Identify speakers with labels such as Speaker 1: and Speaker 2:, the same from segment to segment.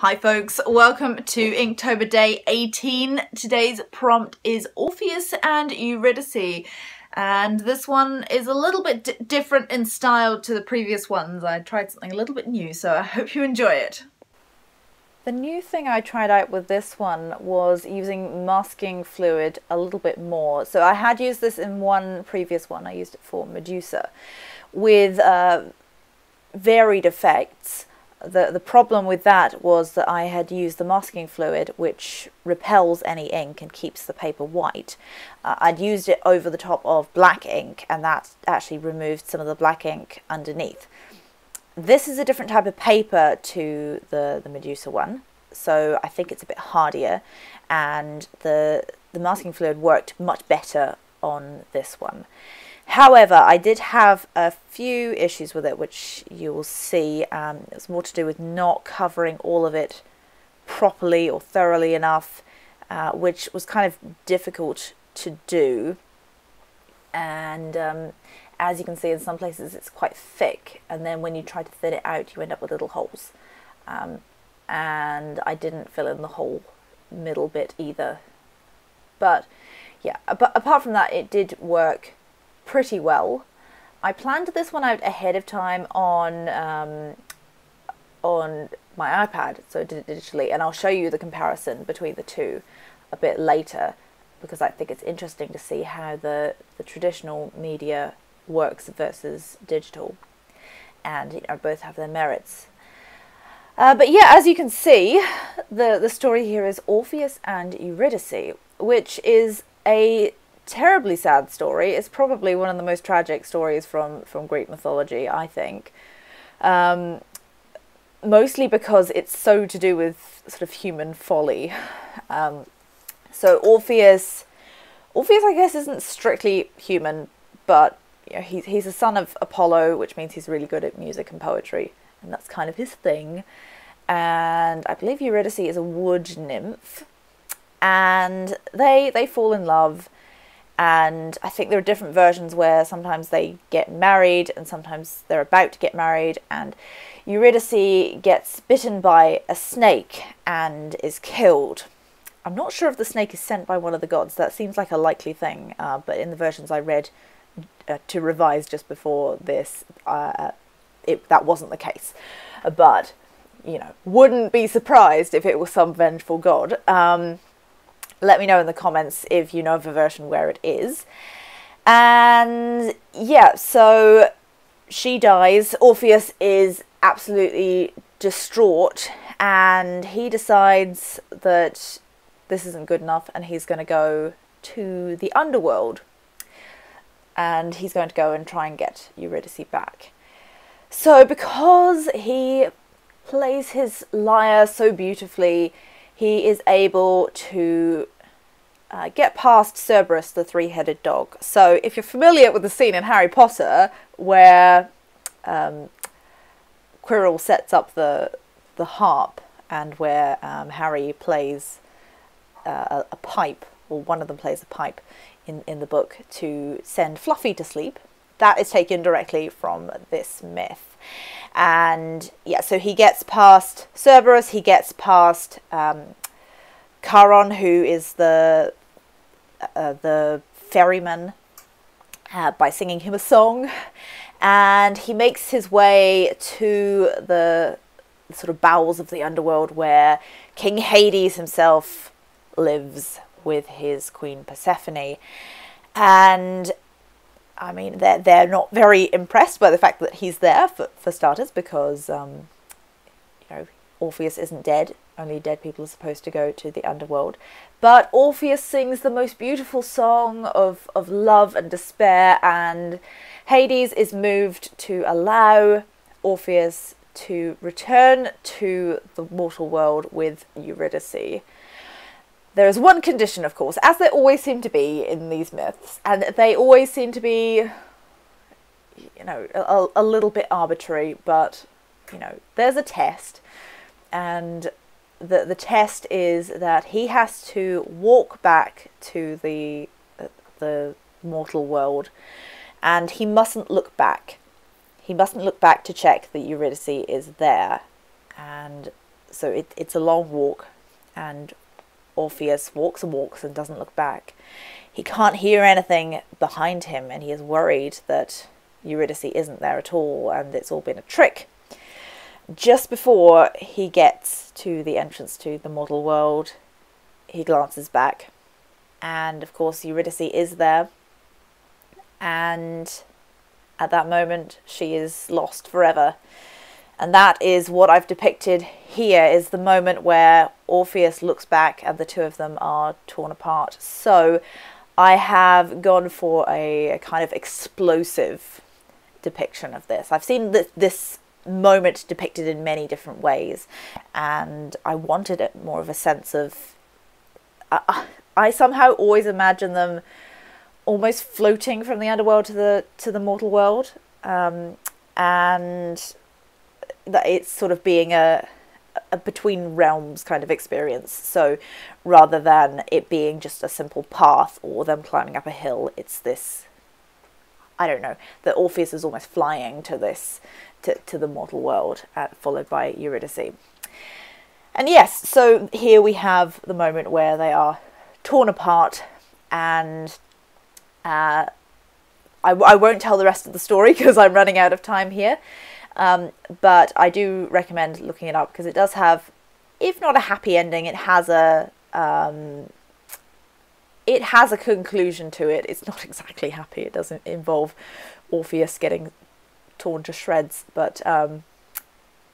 Speaker 1: Hi folks, welcome to Inktober Day 18. Today's prompt is Orpheus and Eurydice and this one is a little bit different in style to the previous ones. I tried something a little bit new so I hope you enjoy it.
Speaker 2: The new thing I tried out with this one was using masking fluid a little bit more. So I had used this in one previous one, I used it for Medusa, with uh, varied effects the, the problem with that was that I had used the masking fluid which repels any ink and keeps the paper white. Uh, I'd used it over the top of black ink and that actually removed some of the black ink underneath. This is a different type of paper to the, the Medusa one, so I think it's a bit hardier and the, the masking fluid worked much better on this one. However, I did have a few issues with it, which you will see. Um, it's more to do with not covering all of it properly or thoroughly enough, uh, which was kind of difficult to do. And um, as you can see, in some places it's quite thick, and then when you try to thin it out, you end up with little holes. Um, and I didn't fill in the whole middle bit either. But yeah, but apart from that, it did work pretty well. I planned this one out ahead of time on um, on my iPad, so digitally, and I'll show you the comparison between the two a bit later because I think it's interesting to see how the, the traditional media works versus digital, and you know both have their merits. Uh, but yeah, as you can see, the the story here is Orpheus and Eurydice, which is a terribly sad story. It's probably one of the most tragic stories from, from Greek mythology, I think. Um, mostly because it's so to do with sort of human folly. Um, so Orpheus, Orpheus, I guess, isn't strictly human, but you know, he's he's a son of Apollo, which means he's really good at music and poetry, and that's kind of his thing. And I believe Eurydice is a wood nymph, and they they fall in love and I think there are different versions where sometimes they get married and sometimes they're about to get married and Eurydice gets bitten by a snake and is killed. I'm not sure if the snake is sent by one of the gods. That seems like a likely thing, uh, but in the versions I read uh, to revise just before this, uh, it, that wasn't the case. But you know, wouldn't be surprised if it was some vengeful god. Um, let me know in the comments if you know of a version where it is. And yeah, so she dies. Orpheus is absolutely distraught and he decides that this isn't good enough and he's going to go to the underworld and he's going to go and try and get Eurydice back. So because he plays his lyre so beautifully, he is able to uh, get past Cerberus, the three-headed dog. So if you're familiar with the scene in Harry Potter where um, Quirrell sets up the the harp and where um, Harry plays uh, a, a, pipe, or one of them plays a pipe in, in the book to send Fluffy to sleep, that is taken directly from this myth. And yeah, so he gets past Cerberus, he gets past um, Charon, who is the uh, the ferryman uh, by singing him a song, and he makes his way to the sort of bowels of the underworld where King Hades himself lives with his queen Persephone, and I mean they're they're not very impressed by the fact that he's there for for starters because um, you know Orpheus isn't dead only dead people are supposed to go to the underworld. But Orpheus sings the most beautiful song of, of love and despair, and Hades is moved to allow Orpheus to return to the mortal world with Eurydice. There is one condition, of course, as there always seem to be in these myths, and they always seem to be, you know, a, a little bit arbitrary, but, you know, there's a test, and the the test is that he has to walk back to the uh, the mortal world, and he mustn't look back. He mustn't look back to check that Eurydice is there, and so it, it's a long walk, and Orpheus walks and walks and doesn't look back. He can't hear anything behind him, and he is worried that Eurydice isn't there at all and it's all been a trick. Just before he gets to the entrance to the model world, he glances back, and of course, Eurydice is there. And at that moment, she is lost forever. And that is what I've depicted here is the moment where Orpheus looks back and the two of them are torn apart. So I have gone for a, a kind of explosive depiction of this. I've seen this, this moment depicted in many different ways, and I wanted it more of a sense of. I, I somehow always imagine them almost floating from the underworld to the to the mortal world, um, and that it's sort of being a, a between realms kind of experience. So rather than it being just a simple path or them climbing up a hill, it's this I don't know, that Orpheus is almost flying to this, to, to the mortal world, uh, followed by Eurydice. And yes, so here we have the moment where they are torn apart, and uh, I, I won't tell the rest of the story because I'm running out of time here. Um, but I do recommend looking it up because it does have, if not a happy ending, it has a um, it has a conclusion to it. It's not exactly happy. It doesn't involve Orpheus getting torn to shreds, but um,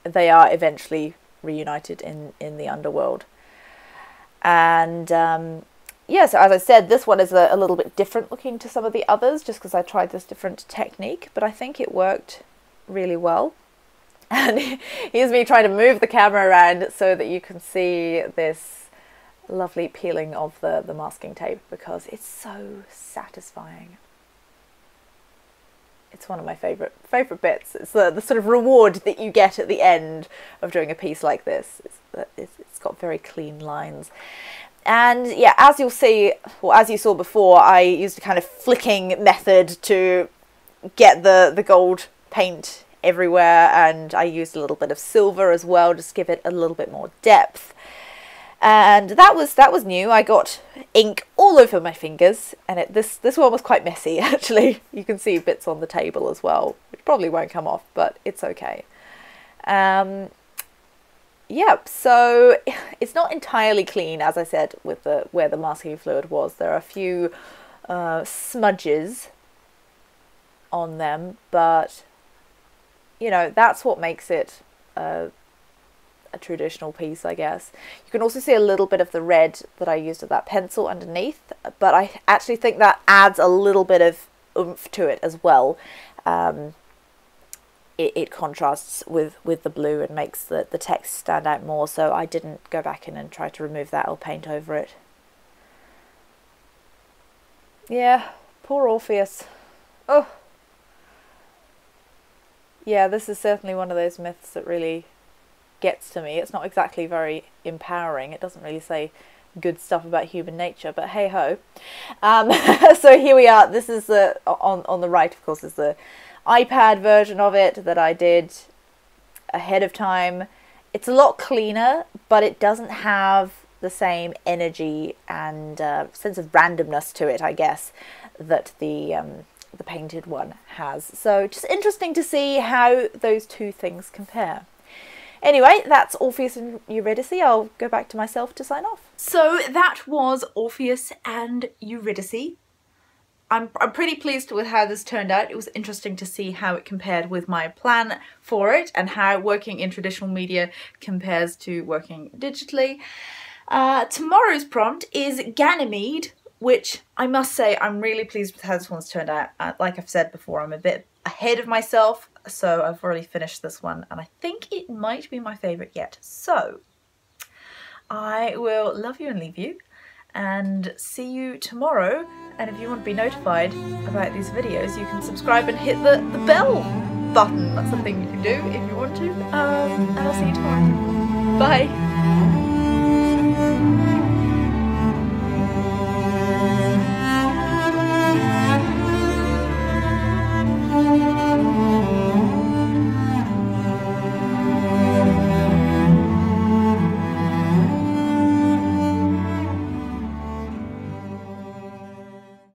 Speaker 2: they are eventually reunited in, in the underworld. And um, yeah, so as I said, this one is a, a little bit different looking to some of the others just because I tried this different technique, but I think it worked really well. And here's me trying to move the camera around so that you can see this lovely peeling of the, the masking tape because it's so satisfying. It's one of my favourite favourite bits. It's the, the sort of reward that you get at the end of doing a piece like this. It's, it's, it's got very clean lines. And yeah, as you'll see, or as you saw before, I used a kind of flicking method to get the, the gold paint everywhere and I used a little bit of silver as well, just give it a little bit more depth and that was that was new. I got ink all over my fingers, and it, this this one was quite messy actually. You can see bits on the table as well, which probably won't come off, but it's okay. Um, yep. So it's not entirely clean, as I said, with the where the masking fluid was. There are a few uh, smudges on them, but you know that's what makes it. Uh, a traditional piece, I guess. You can also see a little bit of the red that I used of that pencil underneath, but I actually think that adds a little bit of oomph to it as well. Um, it, it, contrasts with, with the blue and makes the, the text stand out more, so I didn't go back in and try to remove that or paint over it. Yeah, poor Orpheus. Oh. Yeah, this is certainly one of those myths that really gets to me. It's not exactly very empowering. It doesn't really say good stuff about human nature, but hey ho. Um, so here we are. This is the on on the right, of course, is the iPad version of it that I did ahead of time. It's a lot cleaner, but it doesn't have the same energy and uh, sense of randomness to it, I guess, that the um, the painted one has. So just interesting to see how those two things compare. Anyway, that's Orpheus and Eurydice. I'll go back to myself to sign off.
Speaker 1: So that was Orpheus and Eurydice. I'm, I'm pretty pleased with how this turned out. It was interesting to see how it compared with my plan for it and how working in traditional media compares to working digitally. Uh, tomorrow's prompt is Ganymede, which I must say I'm really pleased with how this one's turned out. Uh, like I've said before, I'm a bit ahead of myself so I've already finished this one and I think it might be my favourite yet. So I will love you and leave you and see you tomorrow and if you want to be notified about these videos you can subscribe and hit the, the bell button. That's something you can do if you want to. Um, and I'll see you tomorrow. Bye!